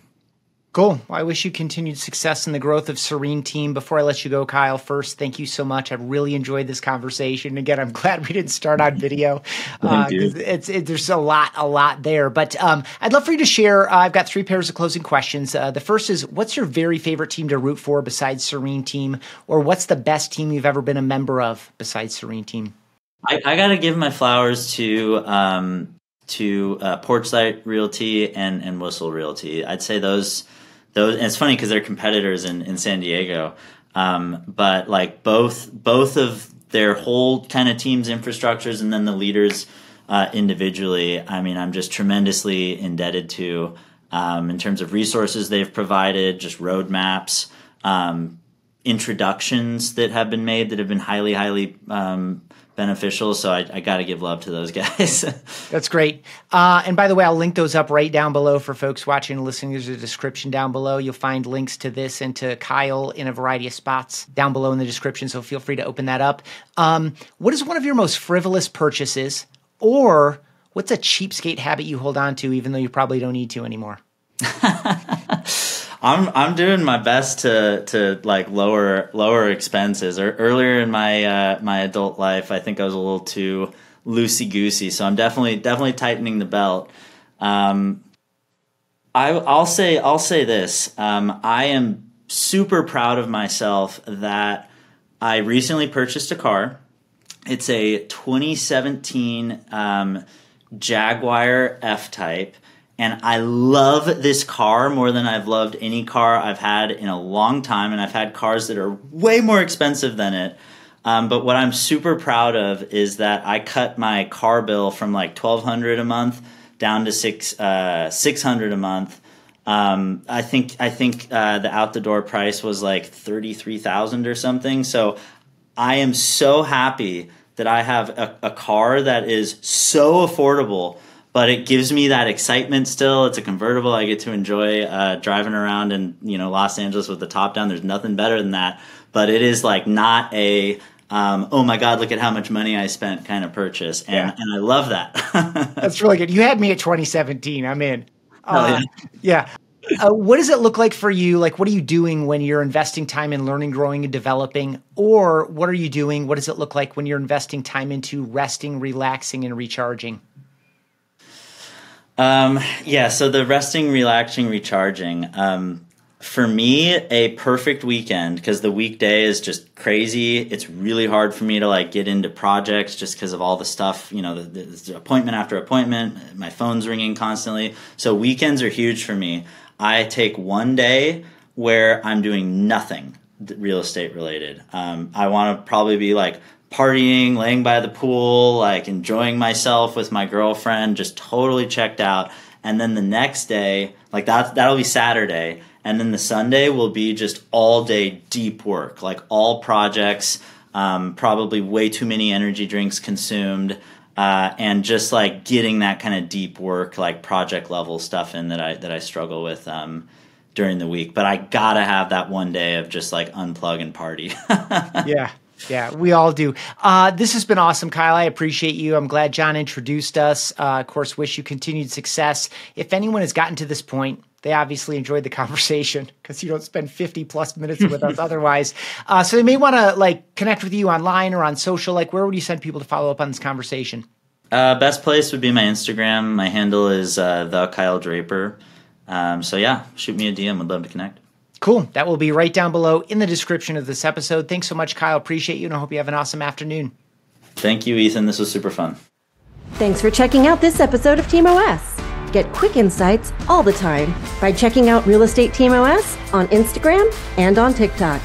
Cool. Well, I wish you continued success in the growth of Serene Team. Before I let you go, Kyle, first, thank you so much. I really enjoyed this conversation. Again, I'm glad we didn't start on video. Uh, it's it, there's a lot, a lot there. But um, I'd love for you to share. Uh, I've got three pairs of closing questions. Uh, the first is, what's your very favorite team to root for besides Serene Team, or what's the best team you've ever been a member of besides Serene Team? I, I got to give my flowers to um, to uh, Porchlight Realty and and Whissel Realty. I'd say those those and it's funny because they're competitors in, in San Diego. Um, but like both both of their whole kind of teams infrastructures and then the leaders uh, individually, I mean, I'm just tremendously indebted to um, in terms of resources they've provided, just roadmaps, um, introductions that have been made that have been highly, highly um, beneficial. So I, I got to give love to those guys. That's great. Uh, and by the way, I'll link those up right down below for folks watching and listening. There's a description down below. You'll find links to this and to Kyle in a variety of spots down below in the description. So feel free to open that up. Um, what is one of your most frivolous purchases, or what's a cheapskate habit you hold on to, even though you probably don't need to anymore? I'm I'm doing my best to to like lower lower expenses. Or earlier in my uh, my adult life, I think I was a little too loosey goosey. So I'm definitely definitely tightening the belt. Um, I I'll say I'll say this. Um, I am super proud of myself that I recently purchased a car. It's a 2017 um, Jaguar F Type and I love this car more than I've loved any car I've had in a long time. And I've had cars that are way more expensive than it. Um, but what I'm super proud of is that I cut my car bill from like 1200 a month down to six uh, 600 a month. Um, I think I think uh, the out the door price was like thirty three thousand or something. So I am so happy that I have a, a car that is so affordable but it gives me that excitement still. It's a convertible. I get to enjoy uh, driving around in you know Los Angeles with the top down. There's nothing better than that. But it is like not a um, oh my god, look at how much money I spent kind of purchase, and yeah. and I love that. That's really good. You had me at 2017. I'm in. Uh, yeah. yeah. Uh, what does it look like for you? Like, what are you doing when you're investing time in learning, growing, and developing? Or what are you doing? What does it look like when you're investing time into resting, relaxing, and recharging? Um, yeah, so the resting, relaxing, recharging. Um, for me, a perfect weekend because the weekday is just crazy. It's really hard for me to like get into projects just because of all the stuff, you know, the, the, appointment after appointment. My phone's ringing constantly. So weekends are huge for me. I take one day where I'm doing nothing real estate related. Um, I want to probably be like partying, laying by the pool, like enjoying myself with my girlfriend, just totally checked out. And then the next day, like that that'll be Saturday, and then the Sunday will be just all day deep work, like all projects, um, probably way too many energy drinks consumed. Uh, and just like getting that kind of deep work, like project level stuff in that I that I struggle with um, during the week. But I gotta have that one day of just like unplug and party. yeah, yeah, we all do. Uh, this has been awesome, Kyle. I appreciate you. I'm glad John introduced us. Uh, of course, wish you continued success. If anyone has gotten to this point, they obviously enjoyed the conversation because you don't spend 50 plus minutes with us otherwise. Uh, so they may want to like connect with you online or on social. Like, where would you send people to follow up on this conversation? Uh, best place would be my Instagram. My handle is uh, the Kyle Draper. Um, so yeah, shoot me a DM. Would love to connect. Cool. That will be right down below in the description of this episode. Thanks so much, Kyle. Appreciate you, and I hope you have an awesome afternoon. Thank you, Ethan. This was super fun. Thanks for checking out this episode of Team OS. Get quick insights all the time by checking out Real Estate Team OS on Instagram and on TikTok.